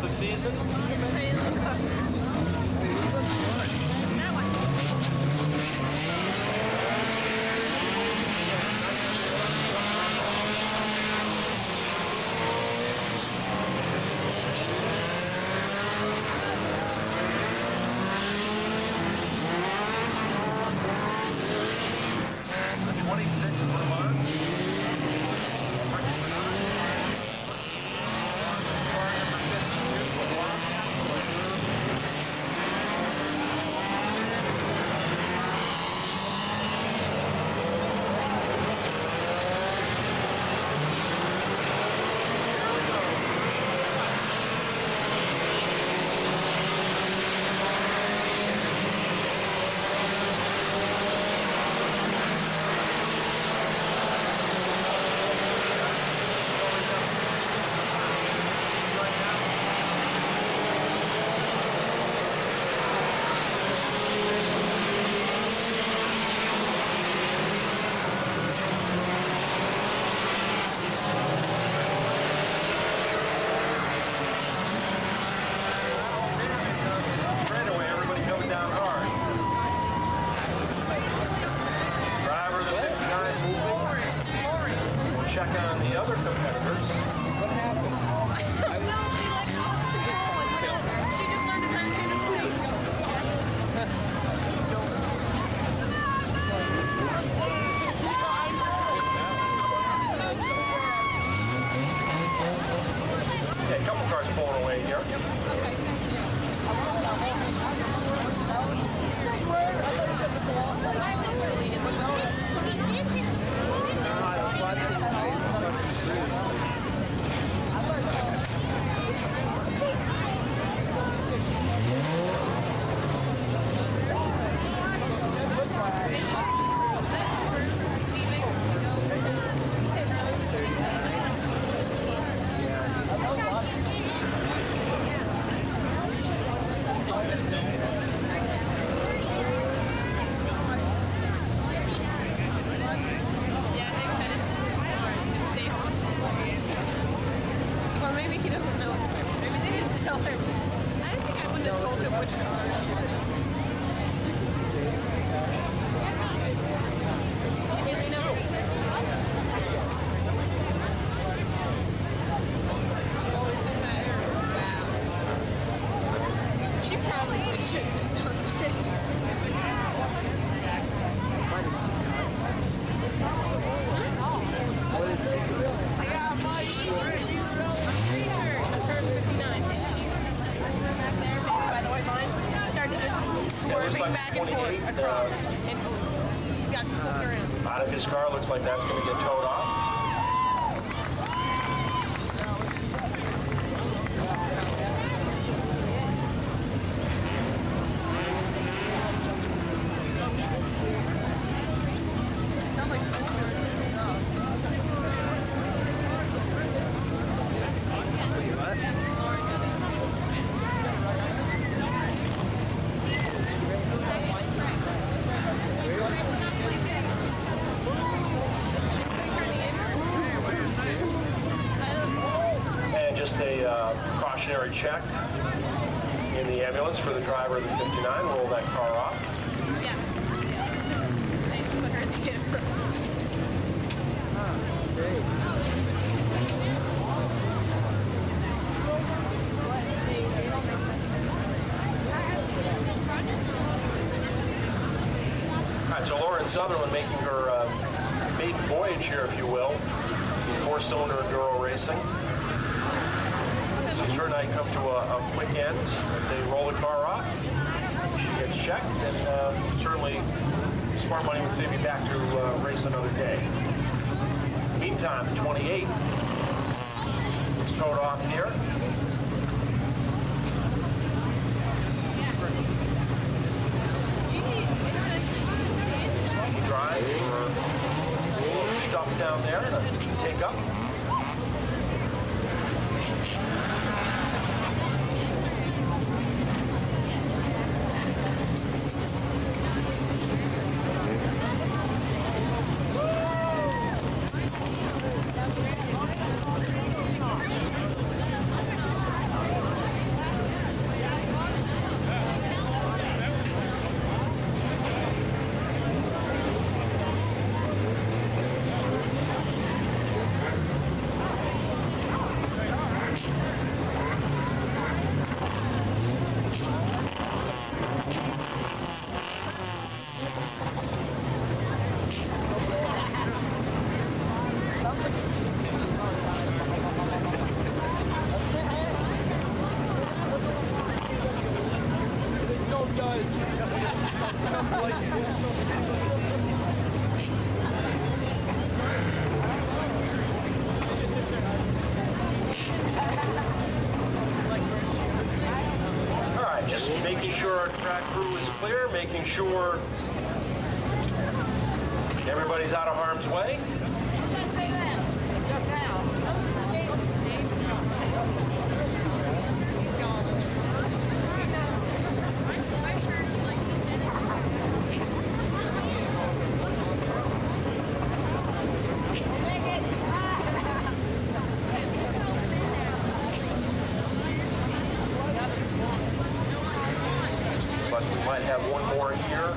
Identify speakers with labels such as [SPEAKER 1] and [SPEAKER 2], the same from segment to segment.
[SPEAKER 1] the season.
[SPEAKER 2] Didn't. I think I wouldn't have told him which car. Maybe they know. Oh, it's in that area. Wow. She probably shouldn't have done it. Swerving
[SPEAKER 1] like
[SPEAKER 2] back and forth across
[SPEAKER 1] uh,
[SPEAKER 2] and got around.
[SPEAKER 1] Out of his car, looks like that's going to get towed off.
[SPEAKER 2] Sounds like Spencer.
[SPEAKER 1] And just a uh, cautionary check in the ambulance for the driver of the 59. Roll that car off. All right, so Lauren Sutherland making her uh, maiden voyage here, if you will, four-cylinder enduro racing. Her and I come to a, a quick end. They roll the car off. She gets checked, and uh, certainly smart money would save you back to uh, race another day. Meantime, the 28 is towed off here. Drive for a little stuff down there to take up. All right, just making sure our track crew is clear, making sure everybody's out of harm's way. but we might have one more here.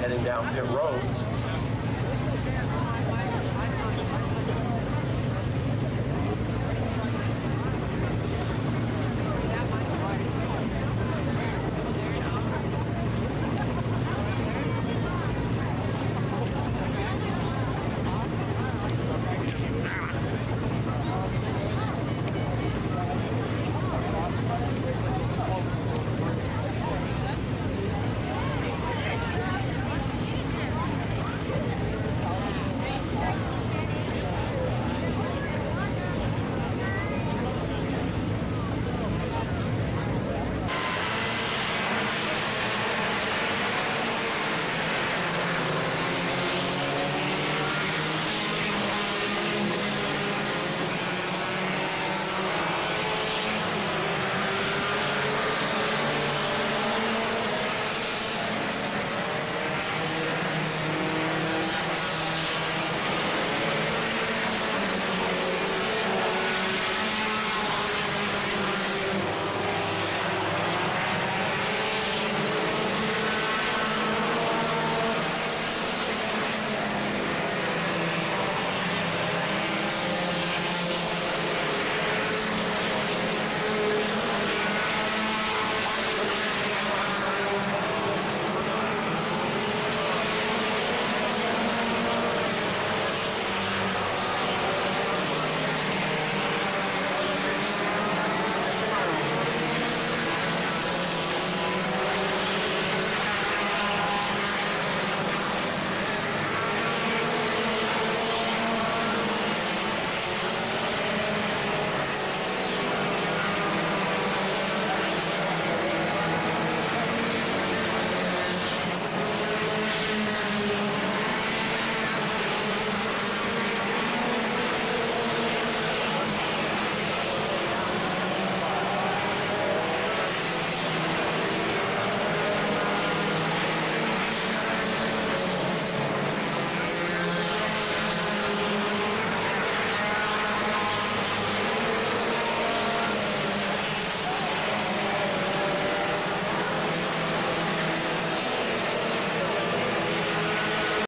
[SPEAKER 1] Heading down pit road.